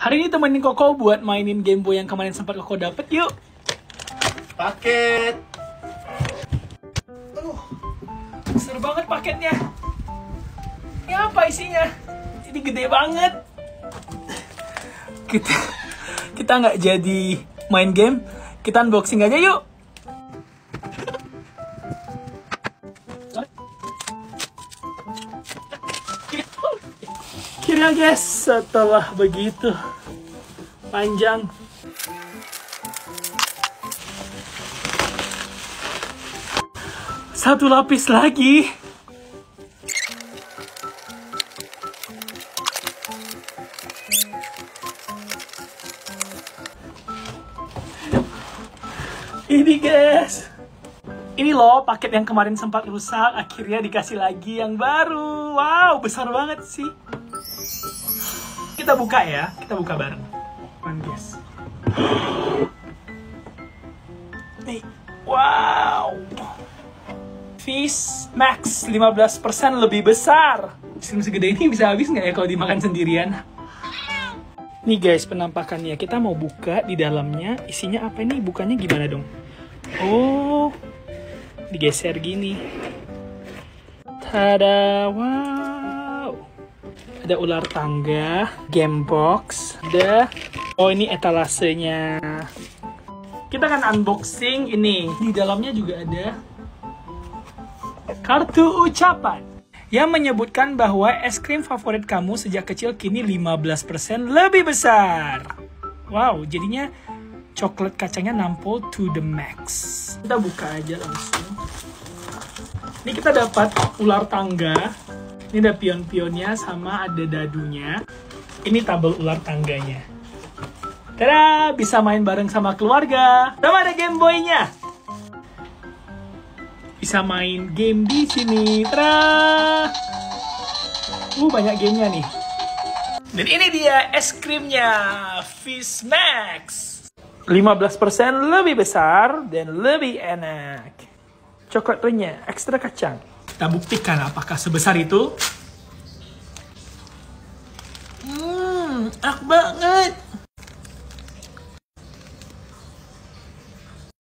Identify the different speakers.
Speaker 1: Hari ini temenin Koko buat mainin Game Boy yang kemarin sempat Koko dapet yuk.
Speaker 2: Paket.
Speaker 1: Aduh, seru banget paketnya. Ini apa isinya? Ini gede banget. Kita kita nggak jadi main game, kita unboxing aja yuk. Kira guys, setelah begitu panjang Satu lapis lagi. Ini guys. Ini loh paket yang kemarin sempat rusak, akhirnya dikasih lagi yang baru. Wow, besar banget sih. Kita buka ya, kita buka bareng. One. Nih, wow. Fish Max 15% lebih besar. Film segede ini bisa habis nggak ya kalau dimakan sendirian? Nih guys penampakannya. Kita mau buka di dalamnya. Isinya apa nih? Bukannya gimana dong? Oh, digeser gini. Tada, wow. Ada ular tangga, game box, ada... Oh ini etalasenya. Kita akan unboxing ini. Di dalamnya juga ada kartu ucapan yang menyebutkan bahwa es krim favorit kamu sejak kecil kini 15% lebih besar. Wow, jadinya coklat kacangnya nampol to the max. Kita buka aja langsung. Ini kita dapat ular tangga. Ini ada pion-pionnya sama ada dadunya. Ini tabel ular tangganya. Tada, bisa main bareng sama keluarga. Sama ada Game Boy-nya bisa main game di sini. Tada! Uh, banyak gamenya nih. Dan ini dia es krimnya, Fish Max. 15% lebih besar dan lebih enak. Coklat renyah, ekstra kacang. Kita buktikan apakah sebesar itu.